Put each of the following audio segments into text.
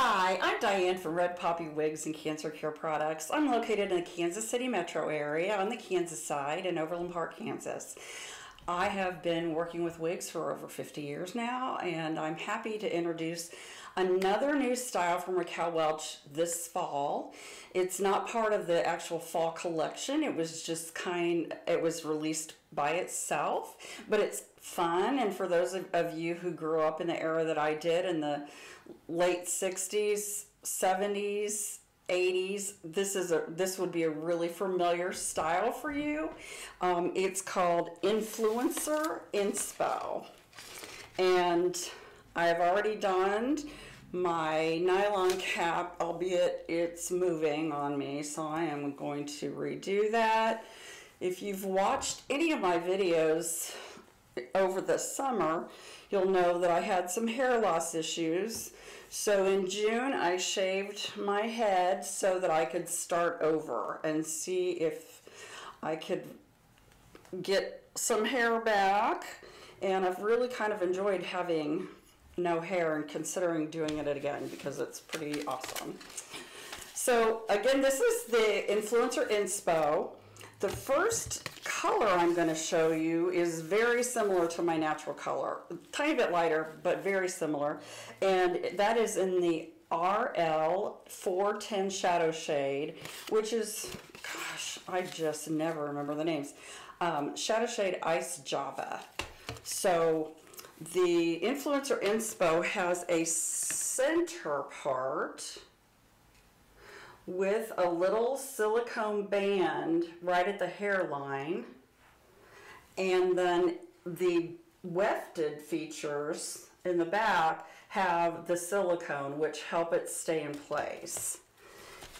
Hi, I'm Diane from Red Poppy Wigs and Cancer Care Products. I'm located in the Kansas City metro area on the Kansas side in Overland Park, Kansas. I have been working with wigs for over 50 years now, and I'm happy to introduce another new style from Raquel Welch this fall. It's not part of the actual fall collection. It was just kind, it was released by itself, but it's fun. And for those of you who grew up in the era that I did in the late 60s, 70s, 80s. This is a this would be a really familiar style for you. Um, it's called Influencer Inspo. And I've already donned my nylon cap, albeit it's moving on me, so I am going to redo that. If you've watched any of my videos over the summer, you'll know that I had some hair loss issues. So in June, I shaved my head so that I could start over and see if I could get some hair back. And I've really kind of enjoyed having no hair and considering doing it again because it's pretty awesome. So again, this is the Influencer Inspo. The first color I'm going to show you is very similar to my natural color. A tiny bit lighter, but very similar. And that is in the RL 410 Shadow Shade, which is, gosh, I just never remember the names. Um, Shadow Shade Ice Java. So the Influencer Inspo has a center part with a little silicone band right at the hairline. And then the wefted features in the back have the silicone which help it stay in place.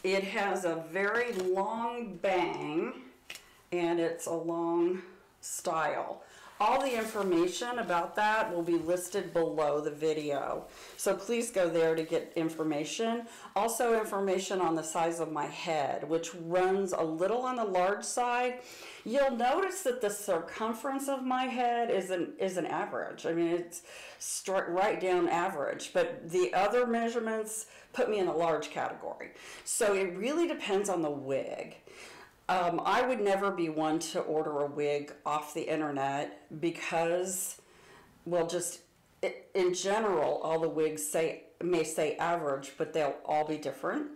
It has a very long bang and it's a long style. All the information about that will be listed below the video. So please go there to get information. Also information on the size of my head, which runs a little on the large side. You'll notice that the circumference of my head is an, is an average. I mean, it's straight right down average, but the other measurements put me in a large category. So it really depends on the wig. Um, I would never be one to order a wig off the internet because, well, just in general, all the wigs say may say average, but they'll all be different.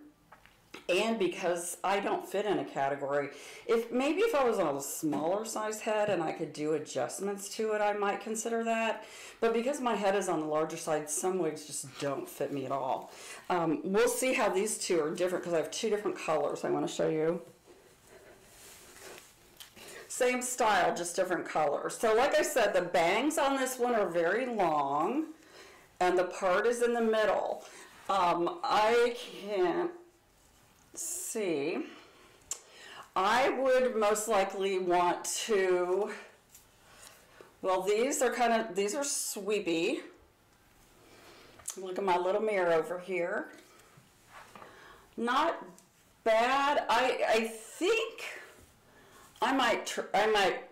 And because I don't fit in a category, if maybe if I was on a smaller size head and I could do adjustments to it, I might consider that. But because my head is on the larger side, some wigs just don't fit me at all. Um, we'll see how these two are different because I have two different colors I want to show you. Same style, just different colors. So like I said, the bangs on this one are very long and the part is in the middle. Um, I can't see. I would most likely want to, well, these are kind of, these are sweepy. Look at my little mirror over here. Not bad. I, I think I might I might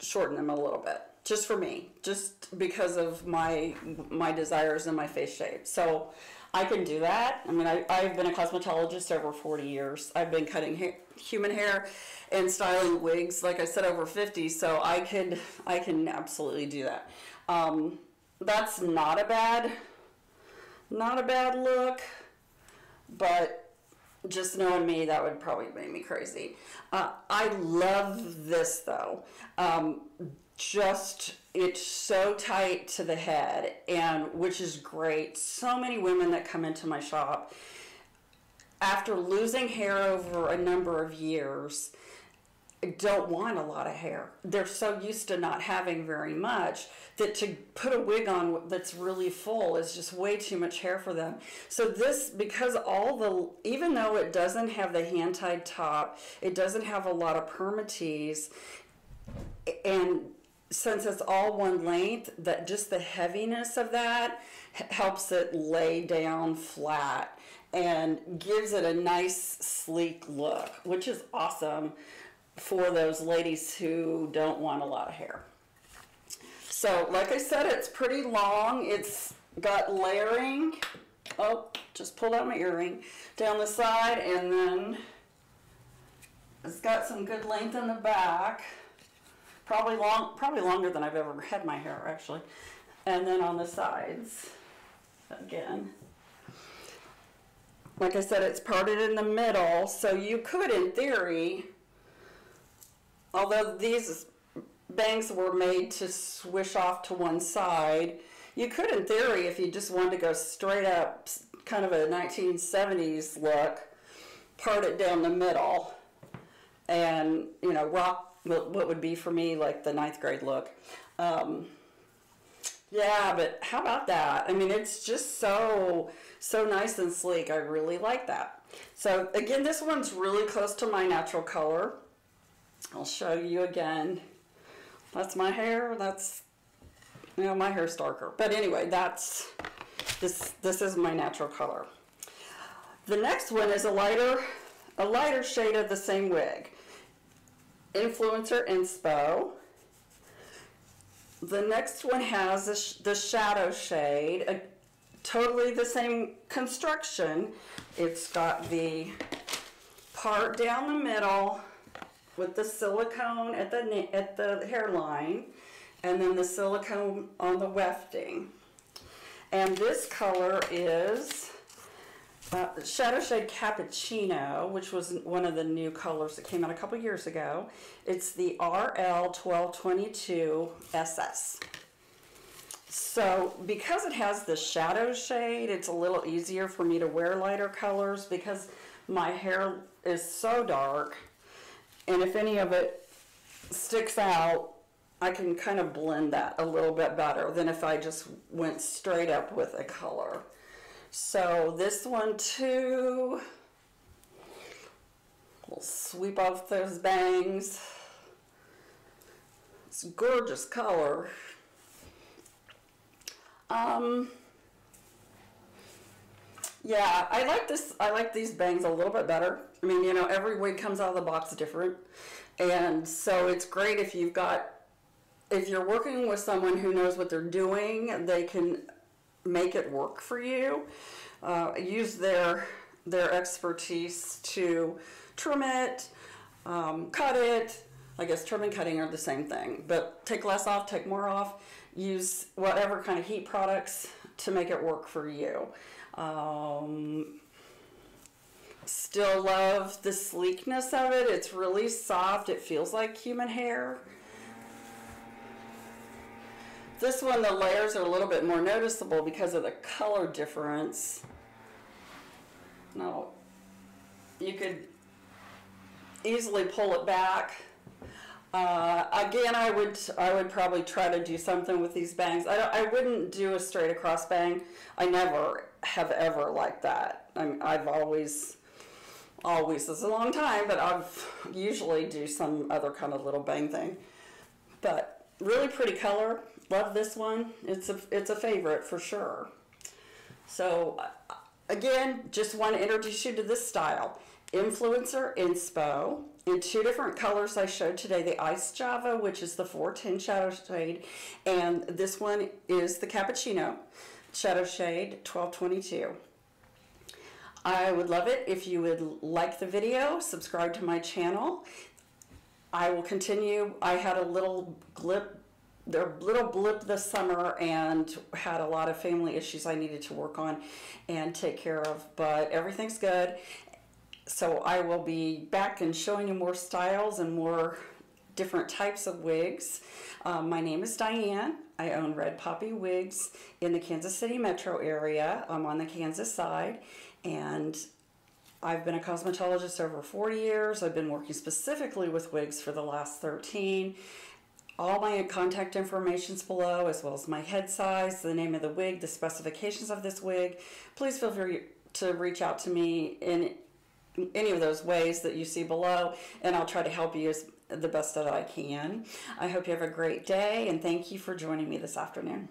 shorten them a little bit just for me, just because of my my desires and my face shape. So I can do that. I mean, I, I've been a cosmetologist over 40 years. I've been cutting human hair and styling wigs, like I said, over 50. So I could I can absolutely do that. Um, that's not a bad not a bad look, but just knowing me, that would probably make me crazy. Uh, I love this though. Um, just it's so tight to the head, and which is great. So many women that come into my shop after losing hair over a number of years don't want a lot of hair. They're so used to not having very much that to put a wig on that's really full is just way too much hair for them. So this, because all the, even though it doesn't have the hand-tied top, it doesn't have a lot of permatease, and since it's all one length, that just the heaviness of that helps it lay down flat and gives it a nice sleek look, which is awesome for those ladies who don't want a lot of hair. So like I said, it's pretty long. It's got layering oh, just pulled out my earring down the side and then it's got some good length in the back. Probably long, probably longer than I've ever had my hair actually. And then on the sides, again. Like I said, it's parted in the middle, so you could, in theory, although these bangs were made to swish off to one side, you could, in theory, if you just wanted to go straight up, kind of a 1970s look, part it down the middle and, you know, rock what would be for me like the ninth grade look. Um, yeah, but how about that? I mean, it's just so, so nice and sleek. I really like that. So again, this one's really close to my natural color. I'll show you again. That's my hair. That's, you know, my hair's darker. But anyway, that's, this, this is my natural color. The next one is a lighter, a lighter shade of the same wig. Influencer Inspo. The next one has sh the shadow shade, a, totally the same construction. It's got the part down the middle with the silicone at the, at the hairline and then the silicone on the wefting. And this color is uh, Shadow Shade Cappuccino, which was one of the new colors that came out a couple years ago. It's the RL1222 SS. So because it has the shadow shade, it's a little easier for me to wear lighter colors because my hair is so dark. And if any of it sticks out, I can kind of blend that a little bit better than if I just went straight up with a color. So this one too, we'll sweep off those bangs. It's gorgeous color. Um, yeah, I like this. I like these bangs a little bit better. I mean, you know, every wig comes out of the box different. And so it's great if you've got, if you're working with someone who knows what they're doing, they can make it work for you. Uh, use their their expertise to trim it, um, cut it. I guess trim and cutting are the same thing, but take less off, take more off. Use whatever kind of heat products to make it work for you. Um, still love the sleekness of it. It's really soft. It feels like human hair. This one, the layers are a little bit more noticeable because of the color difference. Now, you could easily pull it back. Uh, again, I would I would probably try to do something with these bangs. I, I wouldn't do a straight across bang. I never have ever liked that. I I've always always is a long time, but I've usually do some other kind of little bang thing. But really pretty color. Love this one. It's a, it's a favorite for sure. So uh, again, just want to introduce you to this style. Influencer Inspo in two different colors I showed today. The Ice Java, which is the 410 shadow shade, and this one is the Cappuccino shadow shade 1222. I would love it if you would like the video, subscribe to my channel. I will continue. I had a little glip their little blip this summer and had a lot of family issues I needed to work on and take care of, but everything's good. So I will be back and showing you more styles and more different types of wigs. Um, my name is Diane. I own Red Poppy Wigs in the Kansas City metro area. I'm on the Kansas side and I've been a cosmetologist over 40 years. I've been working specifically with wigs for the last 13 all my contact information is below, as well as my head size, the name of the wig, the specifications of this wig. Please feel free to reach out to me in any of those ways that you see below, and I'll try to help you as the best that I can. I hope you have a great day, and thank you for joining me this afternoon.